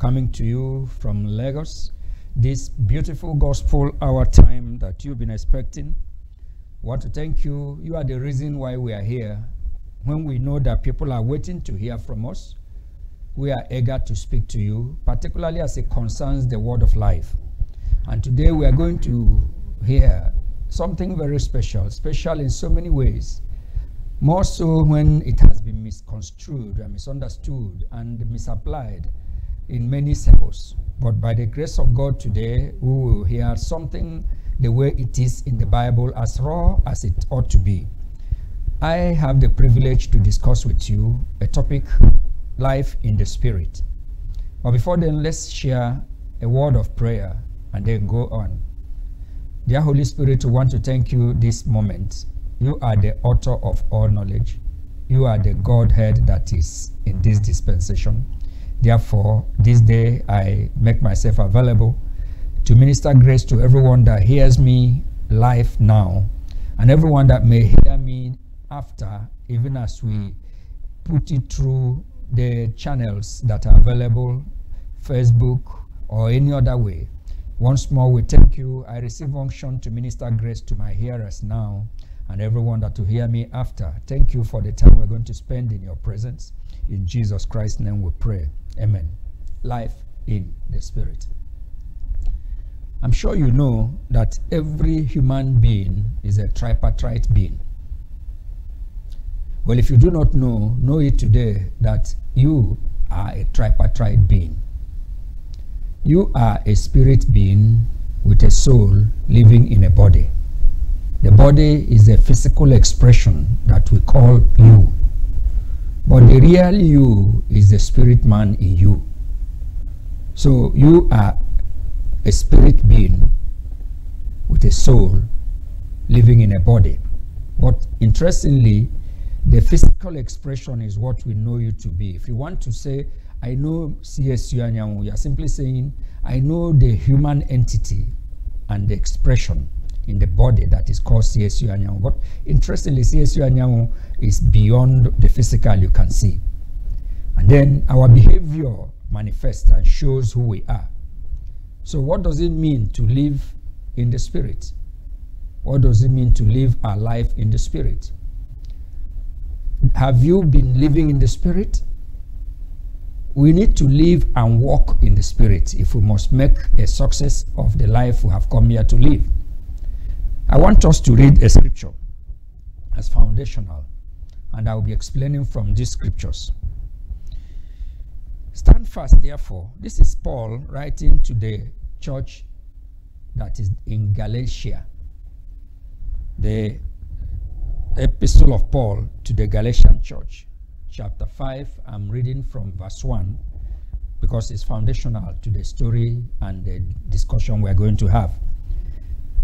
coming to you from Lagos. This beautiful gospel hour time that you've been expecting. I Want to thank you. You are the reason why we are here. When we know that people are waiting to hear from us, we are eager to speak to you, particularly as it concerns the word of life. And today we are going to hear something very special, special in so many ways. More so when it has been misconstrued and misunderstood and misapplied in many circles. But by the grace of God today, we will hear something the way it is in the Bible, as raw as it ought to be. I have the privilege to discuss with you a topic life in the Spirit. But before then, let's share a word of prayer and then go on. Dear Holy Spirit, we want to thank you this moment. You are the author of all knowledge. You are the Godhead that is in this dispensation. Therefore, this day I make myself available to minister grace to everyone that hears me live now and everyone that may hear me after, even as we put it through the channels that are available, Facebook or any other way. Once more, we thank you. I receive unction to minister grace to my hearers now and everyone that will hear me after. Thank you for the time we're going to spend in your presence. In Jesus Christ's name we pray. Amen. Life in the Spirit. I'm sure you know that every human being is a tripartite being. Well, if you do not know, know it today that you are a tripartite being. You are a spirit being with a soul living in a body. The body is a physical expression that we call you. But the real you is the spirit man in you. So you are a spirit being with a soul living in a body. But interestingly, the physical expression is what we know you to be. If you want to say, I know CSU Anyanwu, you are simply saying, I know the human entity and the expression in the body that is called CSU Anyanwu. But interestingly, CSU Anyanwu is beyond the physical you can see. And then our behavior manifests and shows who we are. So what does it mean to live in the spirit? What does it mean to live our life in the spirit? Have you been living in the spirit? We need to live and walk in the spirit if we must make a success of the life we have come here to live. I want us to read a scripture as foundational, and I will be explaining from these scriptures. Stand fast, therefore. This is Paul writing to the church that is in Galatia. The epistle of Paul to the Galatian church, chapter 5. I'm reading from verse 1 because it's foundational to the story and the discussion we're going to have.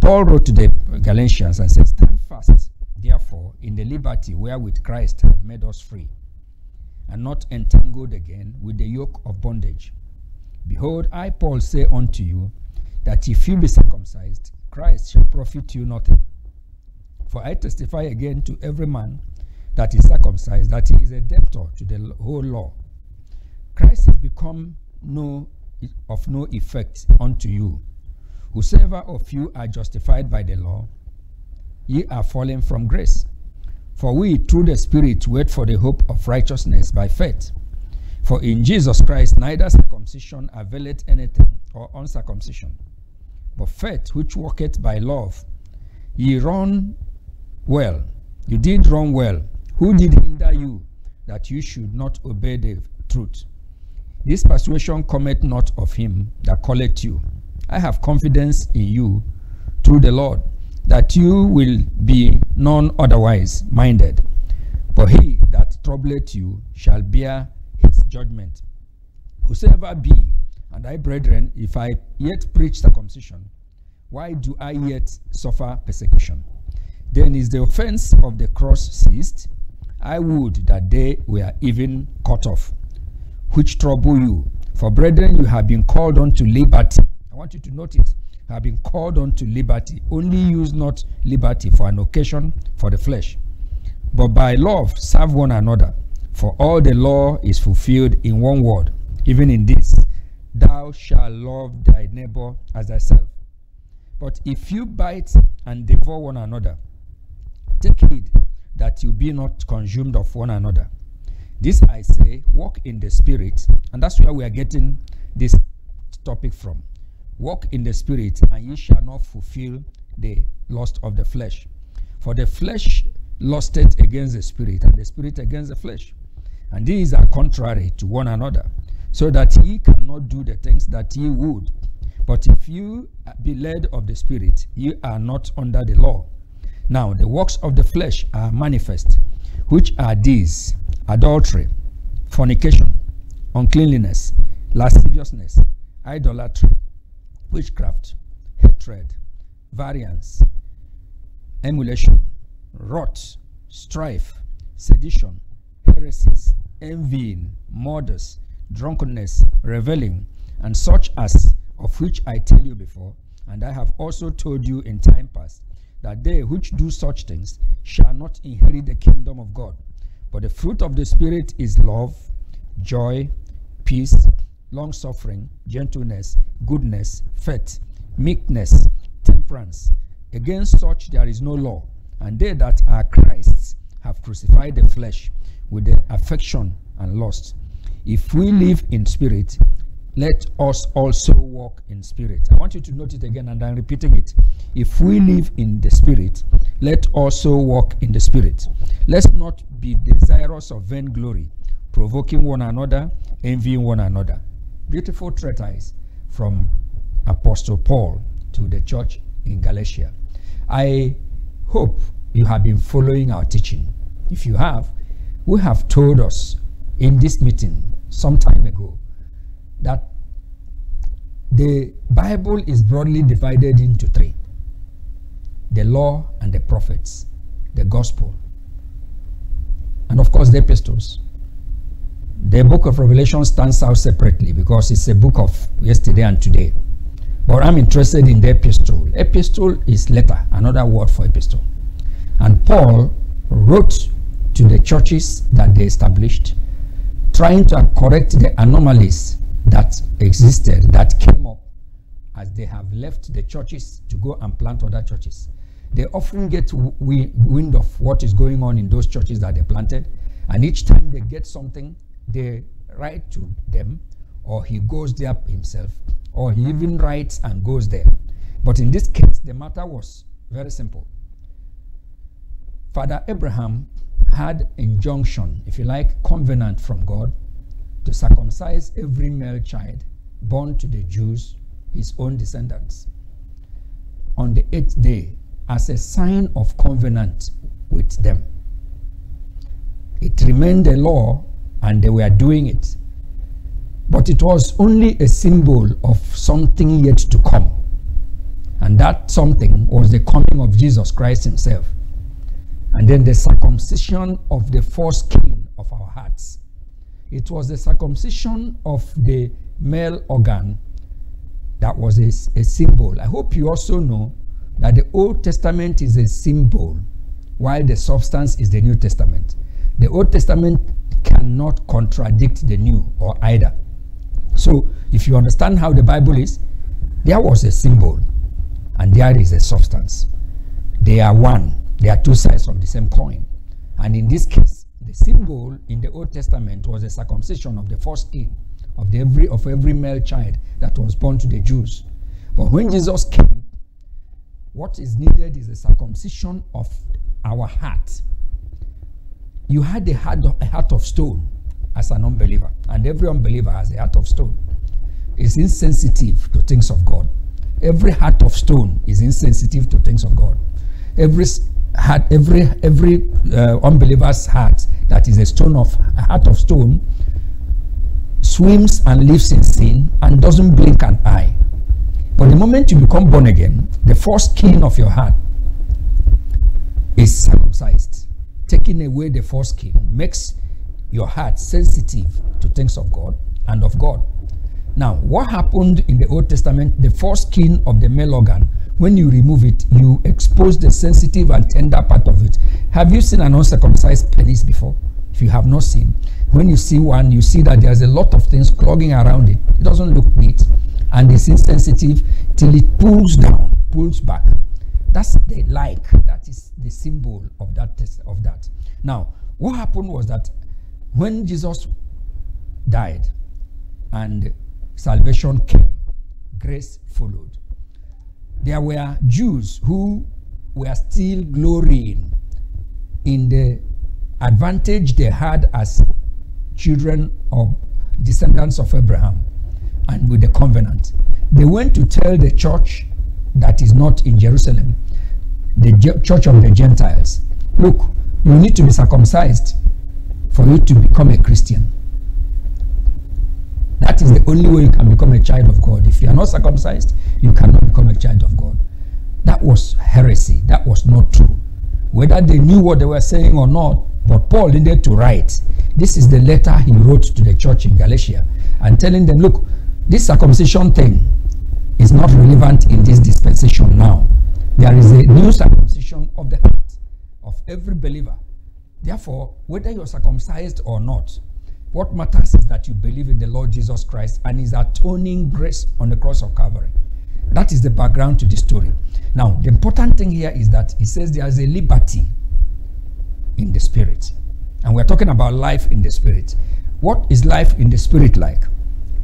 Paul wrote to the Galatians and said, Stand fast, therefore, in the liberty wherewith Christ had made us free, and not entangled again with the yoke of bondage. Behold, I, Paul, say unto you, that if you be circumcised, Christ shall profit you nothing. For I testify again to every man that is circumcised that he is a debtor to the whole law. Christ is become no of no effect unto you. Whosoever of you are justified by the law, ye are fallen from grace. For we through the Spirit wait for the hope of righteousness by faith. For in Jesus Christ neither circumcision availeth anything, or uncircumcision, but faith which worketh by love. Ye run well, you did run well. Who did hinder you that you should not obey the truth? This persuasion cometh not of him that calleth you. I have confidence in you through the Lord that you will be none otherwise minded. For he that troubleth you shall bear his judgment. Whosoever be, and I, brethren, if I yet preach circumcision, why do I yet suffer persecution? Then is the offense of the cross ceased? I would that they were even cut off, which trouble you. For brethren, you have been called unto liberty. I want you to note it. Have been called unto liberty. Only use not liberty for an occasion for the flesh, but by love serve one another. For all the law is fulfilled in one word, even in this, thou shalt love thy neighbor as thyself. But if you bite and devour one another, take heed that you be not consumed of one another. This I say, walk in the spirit, and that's where we are getting this topic from. Walk in the spirit, and ye shall not fulfill the lust of the flesh. For the flesh lusteth against the spirit, and the spirit against the flesh. And these are contrary to one another, so that ye cannot do the things that ye would. But if you be led of the spirit, ye are not under the law. Now the works of the flesh are manifest, which are these adultery, fornication, uncleanness, lasciviousness, idolatry, witchcraft, hatred, variance, emulation, wrath, strife, sedition, heresies, envying, murders, drunkenness, reveling, and such as of which I tell you before, and I have also told you in time past, that they which do such things shall not inherit the kingdom of God. But the fruit of the Spirit is love, joy, peace, long suffering, gentleness, goodness, faith, meekness, temperance. Against such there is no law. And they that are Christ's have crucified the flesh with the affection and lust. If we live in spirit, let us also walk in spirit. I want you to note it again and I'm repeating it. If we live in the spirit, let also walk in the spirit. Let's not be desirous of vainglory, provoking one another, envying one another. Beautiful treatise from Apostle Paul to the church in Galatia. I hope you have been following our teaching. If you have, we have told us in this meeting some time ago that the Bible is broadly divided into three the law and the prophets, the gospel, and of course the epistles. The book of Revelation stands out separately because it's a book of yesterday and today. But I'm interested in the epistle. Epistle is letter, another word for epistle. And Paul wrote to the churches that they established, trying to correct the anomalies that existed, that came up as they have left the churches to go and plant other churches. They often get wind of what is going on in those churches that they planted, and each time they get something, they write to them, or he goes there himself, or he even writes and goes there. But in this case, the matter was very simple. Father Abraham had injunction, if you like, covenant from God to circumcise every male child born to the Jews, his own descendants, on the eighth day as a sign of covenant with them. It remained a law and they were doing it. But it was only a symbol of something yet to come. And that something was the coming of Jesus Christ himself. And then the circumcision of the foreskin of our hearts. It was the circumcision of the male organ that was a, a symbol. I hope you also know that the Old Testament is a symbol while the substance is the New Testament. The Old Testament cannot contradict the New or either. So, if you understand how the Bible is, there was a symbol and there is a substance. They are one. They are two sides of the same coin. And in this case, the symbol in the Old Testament was the circumcision of the foreskin of the every of every male child that was born to the Jews. But when Jesus came, what is needed is the circumcision of our heart. You had a heart, of, a heart of stone as an unbeliever, and every unbeliever has a heart of stone. Is insensitive to things of God. Every heart of stone is insensitive to things of God. Every heart, every every uh, unbeliever's heart that is a stone of a heart of stone swims and lives in sin and doesn't blink an eye. But the moment you become born again, the foreskin of your heart is circumcised. Taking away the foreskin makes your heart sensitive to things of God and of God. Now, what happened in the Old Testament, the foreskin of the male organ, when you remove it, you expose the sensitive and tender part of it. Have you seen an uncircumcised penis before? If you have not seen, when you see one, you see that there's a lot of things clogging around it. It doesn't look neat and it's insensitive till it pulls down, pulls back. That's the like. That is the symbol of that test, of that. Now, what happened was that when Jesus died and salvation came, grace followed. There were Jews who were still glorying in the advantage they had as children of descendants of Abraham and with the covenant. They went to tell the church that is not in Jerusalem, the church of the Gentiles, look, you need to be circumcised for you to become a Christian. That is the only way you can become a child of God. If you are not circumcised, you cannot become a child of God. That was heresy. That was not true. Whether they knew what they were saying or not, but Paul needed to write. This is the letter he wrote to the church in Galatia and telling them, look, this circumcision thing is not relevant in this dispensation now. There is a new circumcision of the heart of every believer. Therefore, whether you're circumcised or not, what matters is that you believe in the Lord Jesus Christ and his atoning grace on the cross of Calvary. That is the background to the story. Now, the important thing here is that he says there is a liberty in the spirit. And we're talking about life in the spirit. What is life in the spirit like?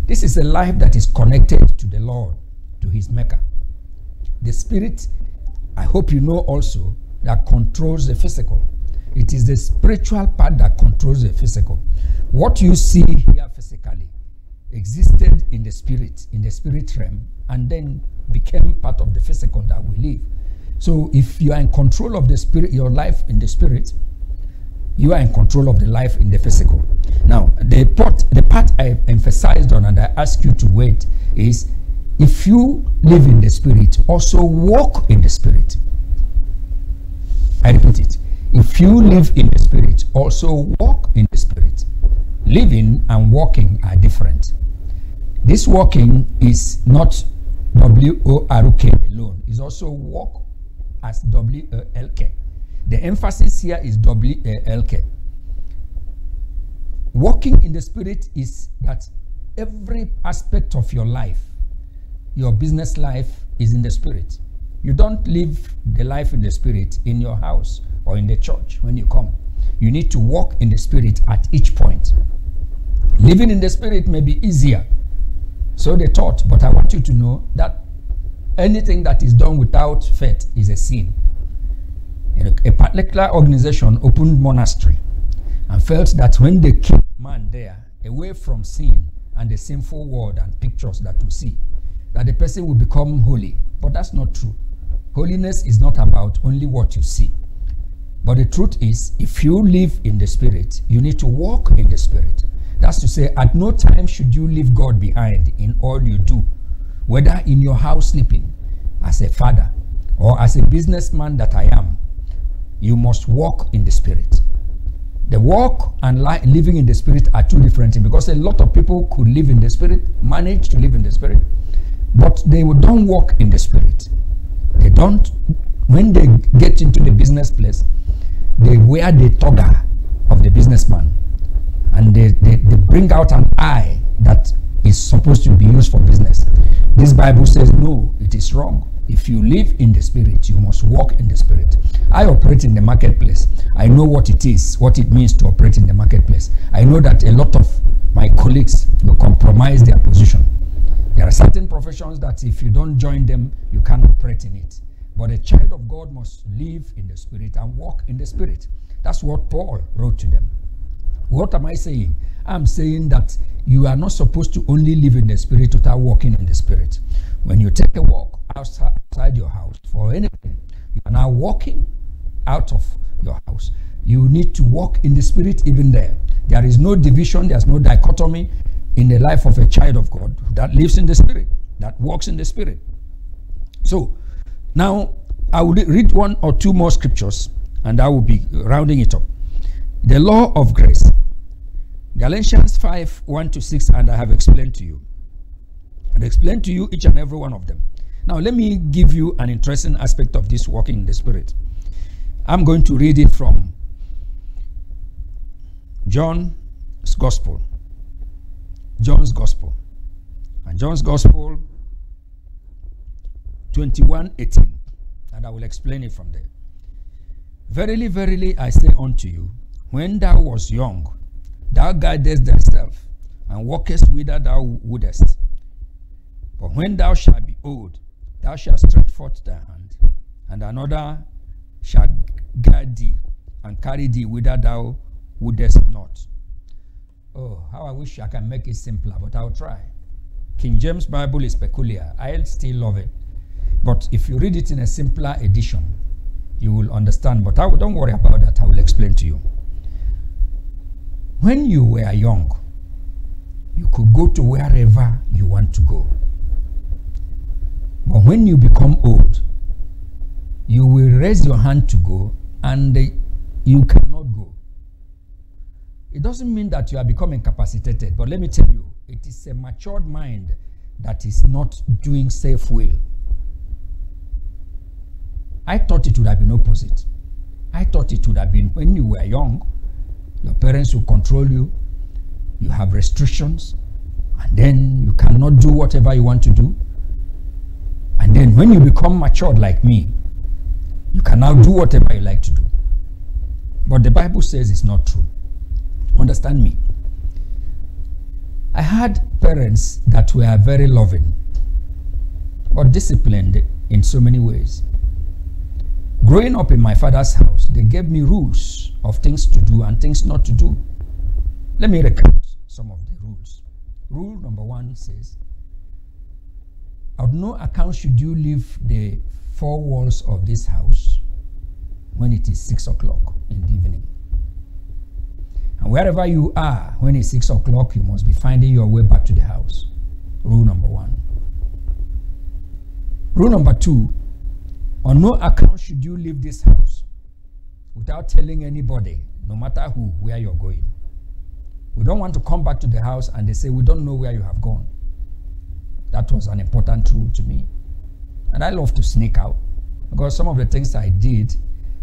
This is a life that is connected to the Lord, to his maker. The spirit, I hope you know also, that controls the physical. It is the spiritual part that controls the physical. What you see here physically existed in the spirit, in the spirit realm, and then became part of the physical that we live. So if you are in control of the spirit, your life in the spirit, you are in control of the life in the physical. Now, the part, the part I emphasized on and I ask you to wait is if you live in the spirit, also walk in the spirit. I repeat it. If you live in the spirit, also walk in the spirit. Living and walking are different. This walking is not W O R K alone, it's also walk as W L K. The emphasis here is W-A-L-K. Walking in the Spirit is that every aspect of your life, your business life, is in the Spirit. You don't live the life in the Spirit in your house or in the church when you come. You need to walk in the Spirit at each point. Living in the Spirit may be easier. So they thought, but I want you to know that anything that is done without faith is a sin a particular organization opened monastery and felt that when they keep man there away from sin and the sinful world and pictures that we see, that the person will become holy. But that's not true. Holiness is not about only what you see. But the truth is, if you live in the Spirit, you need to walk in the Spirit. That's to say, at no time should you leave God behind in all you do, whether in your house sleeping, as a father, or as a businessman that I am, you must walk in the spirit. The walk and living in the spirit are two different things because a lot of people could live in the spirit, manage to live in the spirit, but they don't walk in the spirit. They don't, when they get into the business place, they wear the toga of the businessman and they, they, they bring out an eye that is supposed to be used for business. This Bible says, no, it is wrong. If you live in the spirit, you must walk in the spirit. I operate in the marketplace. I know what it is, what it means to operate in the marketplace. I know that a lot of my colleagues will compromise their position. There are certain professions that if you don't join them, you can't operate in it. But a child of God must live in the spirit and walk in the spirit. That's what Paul wrote to them. What am I saying? I'm saying that you are not supposed to only live in the spirit without walking in the spirit. When you take a walk outside your house for anything, you are now walking out of your house. You need to walk in the spirit even there. There is no division, there's no dichotomy in the life of a child of God that lives in the spirit, that walks in the spirit. So now I will read one or two more scriptures and I will be rounding it up. The law of grace. Galatians 5 1 to 6, and I have explained to you. And explained to you each and every one of them. Now, let me give you an interesting aspect of this walking in the Spirit. I'm going to read it from John's Gospel. John's Gospel. And John's Gospel, 21 18. And I will explain it from there. Verily, verily, I say unto you, when thou wast young, thou guidest thyself, and walkest whither thou wouldest. But when thou shalt be old, thou shalt stretch forth thy hand, and another shall guide thee, and carry thee whither thou wouldest not. Oh, how I wish I can make it simpler, but I'll try. King James Bible is peculiar. I still love it. But if you read it in a simpler edition, you will understand. But I, don't worry about that. I will explain to you. When you were young, you could go to wherever you want to go. But when you become old, you will raise your hand to go and uh, you cannot. It doesn't mean that you are becoming incapacitated, but let me tell you, it is a matured mind that is not doing safe will. I thought it would have been opposite. I thought it would have been when you were young, your parents will control you, you have restrictions, and then you cannot do whatever you want to do. And then when you become matured like me, you can now do whatever you like to do. But the Bible says it's not true. Understand me? I had parents that were very loving, but disciplined in so many ways. Growing up in my father's house, they gave me rules of things to do and things not to do. Let me recount some of the rules. Rule number one says, on no account should you leave the four walls of this house when it is six o'clock in the evening. And wherever you are, when it's six o'clock, you must be finding your way back to the house. Rule number one. Rule number two on no account should you leave this house without telling anybody, no matter who, where you're going. We don't want to come back to the house and they say, We don't know where you have gone. That was an important rule to me. And I love to sneak out because some of the things I did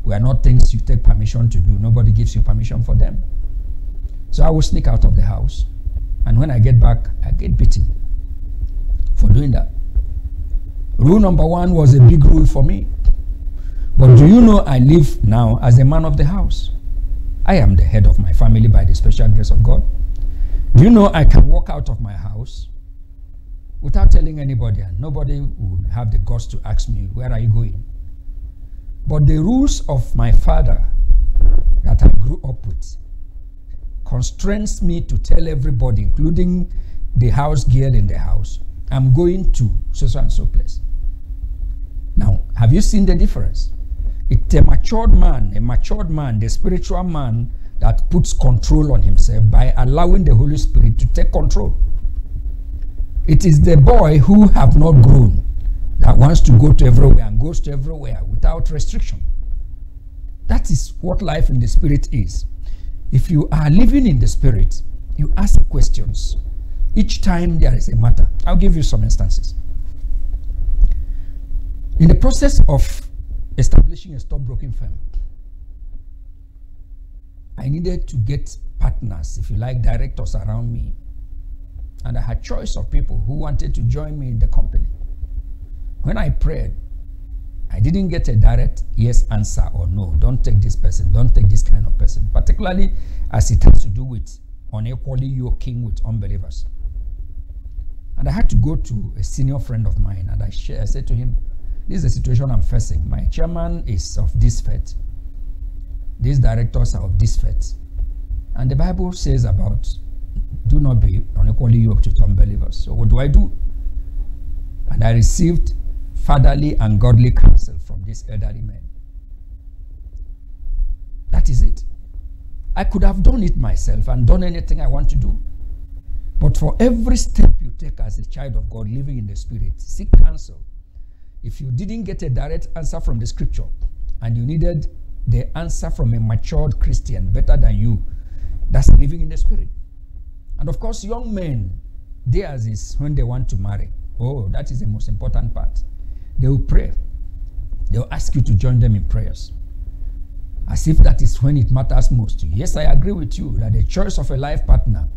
were not things you take permission to do. Nobody gives you permission for them. So I will sneak out of the house. And when I get back, I get beaten for doing that. Rule number one was a big rule for me. But do you know I live now as a man of the house? I am the head of my family by the special grace of God. Do you know I can walk out of my house without telling anybody, and nobody would have the guts to ask me, Where are you going? But the rules of my father that I grew up with constrains me to tell everybody, including the house girl in the house, I'm going to so so and so place. Now, have you seen the difference? It's a matured man, a matured man, the spiritual man that puts control on himself by allowing the Holy Spirit to take control. It is the boy who have not grown that wants to go to everywhere and goes to everywhere without restriction. That is what life in the spirit is. If you are living in the spirit, you ask questions. Each time there is a matter. I'll give you some instances. In the process of establishing a stockbroking firm, I needed to get partners, if you like, directors around me. And I had choice of people who wanted to join me in the company. When I prayed, I didn't get a direct yes answer or no. Don't take this person. Don't take this kind of person. Particularly as it has to do with unequally yoking with unbelievers. And I had to go to a senior friend of mine and I, I said to him, this is the situation I'm facing. My chairman is of this faith. These directors are of this faith. And the Bible says about do not be unequally yoked with unbelievers. So what do I do? And I received fatherly and godly counsel from these elderly men. That is it. I could have done it myself and done anything I want to do. But for every step you take as a child of God living in the Spirit, seek counsel if you didn't get a direct answer from the scripture and you needed the answer from a matured Christian better than you, that's living in the spirit. And of course, young men, theirs is when they want to marry. Oh, that is the most important part. They will pray. They will ask you to join them in prayers. As if that is when it matters most. Yes, I agree with you that the choice of a life partner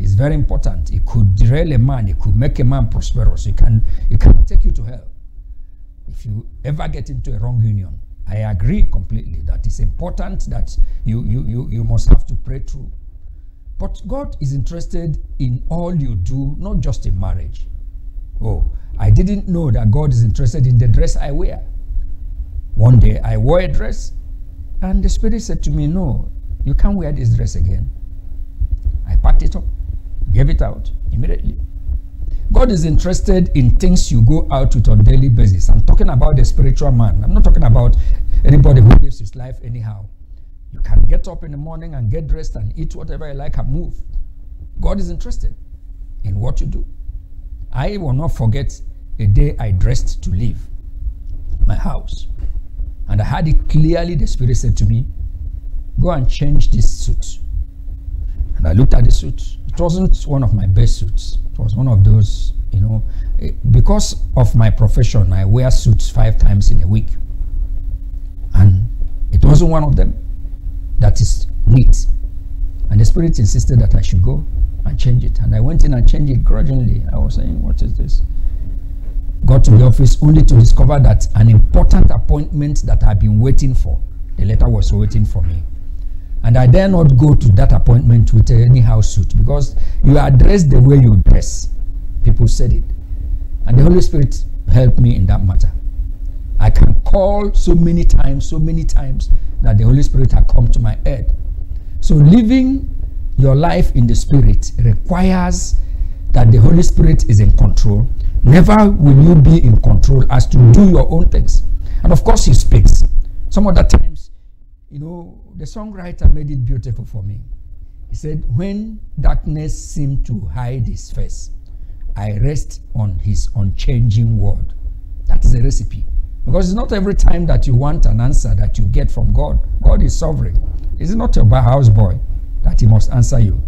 is very important. It could derail a man, it could make a man prosperous, it can, it can take you to hell. if you ever get into a wrong union, I agree completely that it's important that you, you, you, you must have to pray through. But God is interested in all you do, not just in marriage. Oh, I didn't know that God is interested in the dress I wear. One day I wore a dress and the Spirit said to me, No, you can't wear this dress again. I packed it up, gave it out immediately. God is interested in things you go out with on a daily basis. I'm talking about the spiritual man. I'm not talking about anybody who lives his life anyhow. You can get up in the morning and get dressed and eat whatever you like and move. God is interested in what you do. I will not forget a day I dressed to leave my house. And I had it clearly, the Spirit said to me, Go and change this suit. And I looked at the suit. It wasn't one of my best suits. It was one of those, you know, eh, because of my profession, I wear suits five times in a week. And it wasn't one of them that is neat. And the Spirit insisted that I should go and change it. And I went in and changed it grudgingly. I was saying, What is this? Got to the office only to discover that an important appointment that I've been waiting for, the letter was waiting for me. And I dare not go to that appointment with any house suit because you are dressed the way you dress. People said it. And the Holy Spirit helped me in that matter. I can call so many times, so many times that the Holy Spirit had come to my head. So living your life in the Spirit requires that the Holy Spirit is in control. Never will you be in control as to do your own things. And of course, He speaks. Some other times, you know, the songwriter made it beautiful for me. He said, When darkness seemed to hide his face, I rest on his unchanging word. That is a recipe. Because it's not every time that you want an answer that you get from God. God is sovereign. It's not your houseboy that he must answer you.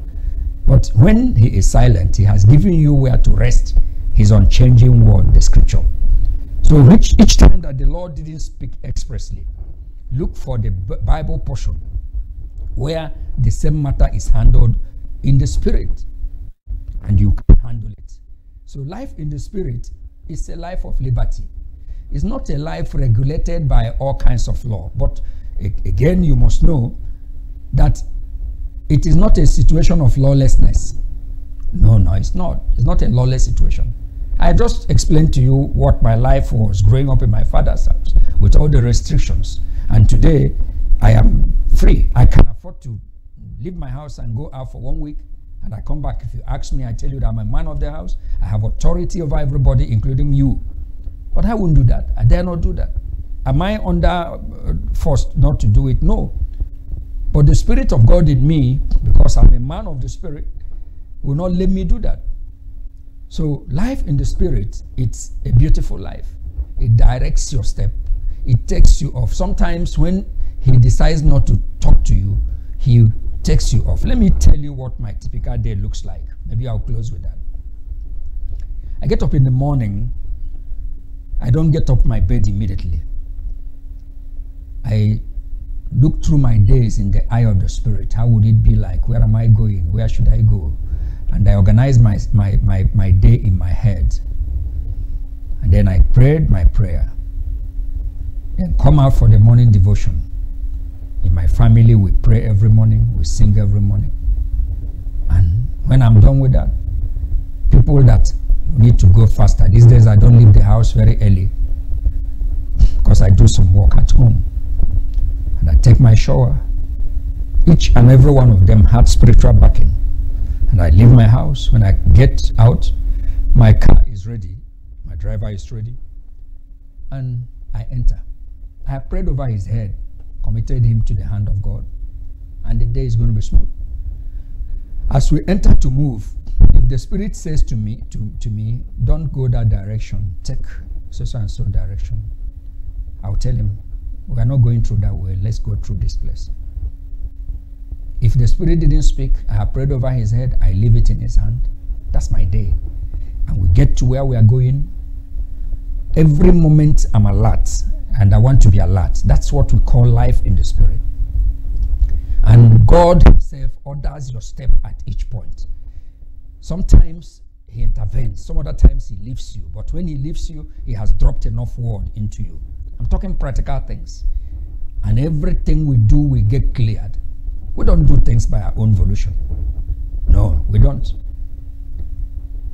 But when he is silent, he has given you where to rest his unchanging word, the scripture. So each, each time that the Lord didn't speak expressly, look for the Bible portion where the same matter is handled in the spirit and you can handle it. So life in the spirit is a life of liberty. It's not a life regulated by all kinds of law. But again, you must know that it is not a situation of lawlessness. No, no, it's not. It's not a lawless situation. I just explained to you what my life was growing up in my father's house with all the restrictions. And today, I am free. I can afford to leave my house and go out for one week and I come back. If you ask me, I tell you that I'm a man of the house. I have authority over everybody, including you. But I won't do that. I dare not do that. Am I under uh, forced not to do it? No. But the Spirit of God in me, because I'm a man of the Spirit, will not let me do that. So, life in the Spirit, it's a beautiful life. It directs your step, it takes you off. Sometimes, when He decides not to talk to you, He takes you off. Let me tell you what my typical day looks like. Maybe I'll close with that. I get up in the morning. I don't get up my bed immediately. I look through my days in the eye of the Spirit. How would it be like? Where am I going? Where should I go? And I organized my, my, my, my day in my head. And then I prayed my prayer. Then come out for the morning devotion. In my family, we pray every morning, we sing every morning. And when I'm done with that, people that need to go faster, these days I don't leave the house very early because I do some work at home. I take my shower. Each and every one of them had spiritual backing and I leave my house. When I get out, my car is ready, my driver is ready, and I enter. I prayed over his head, committed him to the hand of God, and the day is going to be smooth. As we enter to move, if the Spirit says to me, to, to me, don't go that direction, take so and so direction, I'll tell him, we are not going through that way, let's go through this place. If the Spirit didn't speak, I have prayed over his head, I leave it in his hand. That's my day. And we get to where we are going. Every moment I'm alert and I want to be alert. That's what we call life in the Spirit. And God Himself orders your step at each point. Sometimes he intervenes. Some other times he leaves you. But when he leaves you, he has dropped enough word into you. I'm talking practical things. And everything we do, we get cleared. We don't do things by our own volition. No, we don't.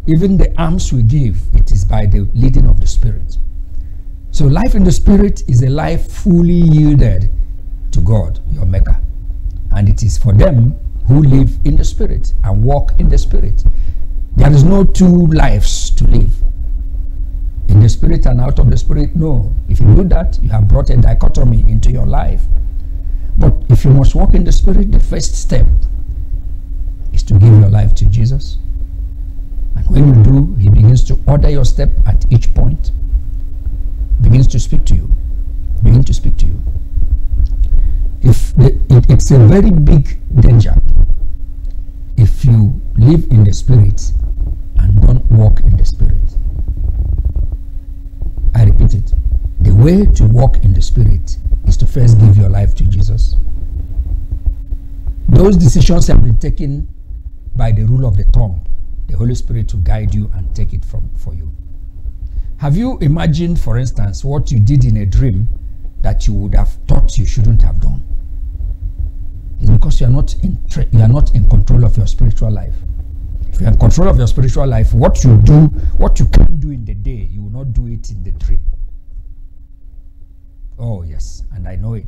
Even the alms we give, it is by the leading of the Spirit. So life in the Spirit is a life fully yielded to God, your Maker. And it is for them who live in the Spirit and walk in the Spirit. There is no two lives to live. In the Spirit and out of the Spirit, no. If you do that, you have brought a dichotomy into your life. But if you must walk in the Spirit, the first step is to give your life to Jesus. And when you do, He begins to order your step at each point, begins to speak to you, begin to speak to you. If the, it, it's a very big danger if you live in the Spirit and don't walk in the Spirit. I repeat it. The way to walk in the Spirit is to first give your life to Jesus. Those decisions have been taken by the rule of the tongue, the Holy Spirit to guide you and take it from for you. Have you imagined, for instance, what you did in a dream that you would have thought you shouldn't have done? It's because you are not in you are not in control of your spiritual life. If you're in control of your spiritual life, what you do, what you can do in the day, you will not do it in the dream. Oh, yes, and I know it.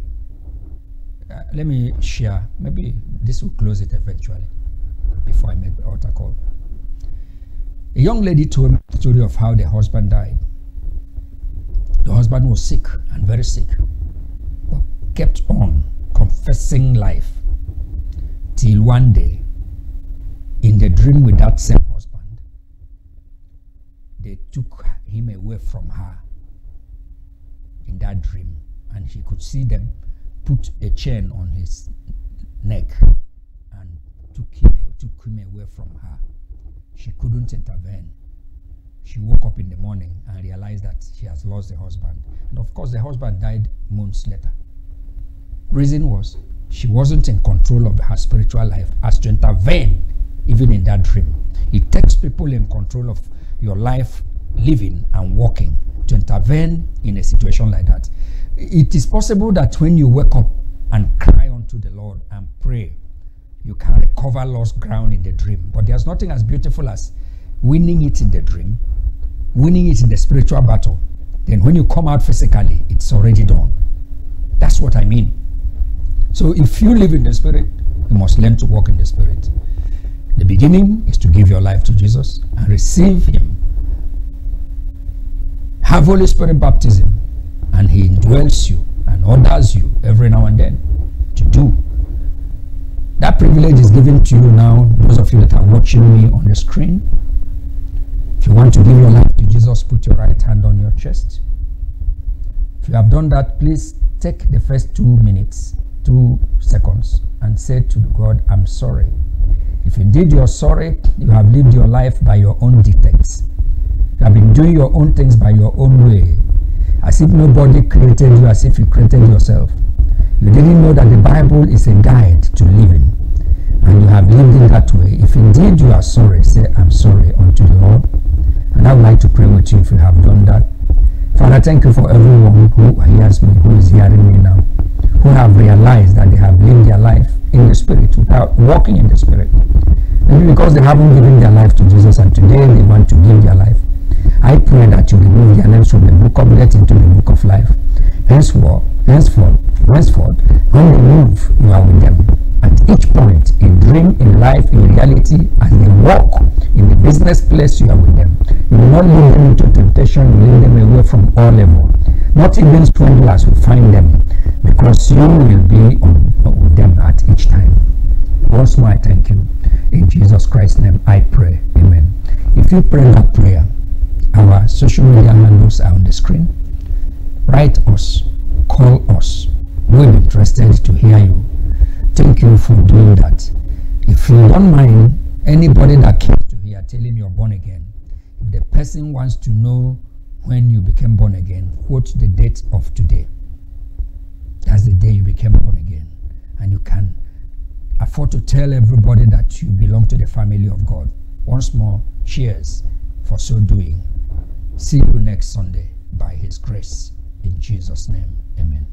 Uh, let me share. Maybe this will close it eventually before I make the altar call. A young lady told me the story of how the husband died. The husband was sick and very sick, but kept on confessing life till one day, in the dream with that same husband, they took him away from her in that dream, and he could see them put a chain on his neck and took him, took him away from her. She couldn't intervene. She woke up in the morning and realized that she has lost the husband. And of course, the husband died months later. Reason was she wasn't in control of her spiritual life as to intervene even in that dream. It takes people in control of your life, living and walking to intervene in a situation like that. It is possible that when you wake up and cry unto the Lord and pray, you can recover lost ground in the dream. But there's nothing as beautiful as winning it in the dream, winning it in the spiritual battle. Then when you come out physically, it's already done. That's what I mean. So if you live in the Spirit, you must learn to walk in the Spirit. The beginning is to give your life to Jesus and receive Him. Have Holy Spirit baptism, and He indwells you and orders you every now and then to do. That privilege is given to you now, those of you that are watching me on the screen. If you want to give your life to Jesus, put your right hand on your chest. If you have done that, please take the first two minutes two seconds and say to God, I'm sorry. If indeed you're sorry, you have lived your life by your own dictates. You have been doing your own things by your own way, as if nobody created you, as if you created yourself. You didn't know that the Bible is a guide to living, and you have lived in that way. If indeed you are sorry, say, I'm sorry unto the Lord. And I would like to pray with you if you have done that. Father, thank you for everyone who hears me, who is hearing me now who have realized that they have lived their life in the Spirit without walking in the Spirit. Maybe because they haven't given their life to Jesus and today they want to give their life. I pray that you remove their names from the book of death into the book of life. Henceforth, henceforth, henceforth, when they move, you are with them. At each point, in dream, in life, in reality, as they walk in the business place, you are with them. You will not lead them into temptation, you lead them away from all evil. Not even swindlers will find them because you will be on, with them at each time. Once more, I thank you. In Jesus Christ's name, I pray. Amen. If you pray that prayer, our social media handles are on the screen. Write us, call us. We're interested to hear you. Thank you for doing that. If you don't mind, anybody that came to hear telling you're born again, if the person wants to know when you became born again, quote the date of today. That's the day you became born again. And you can afford to tell everybody that you belong to the family of God. Once more, cheers for so doing. See you next Sunday by His grace. In Jesus' name, amen.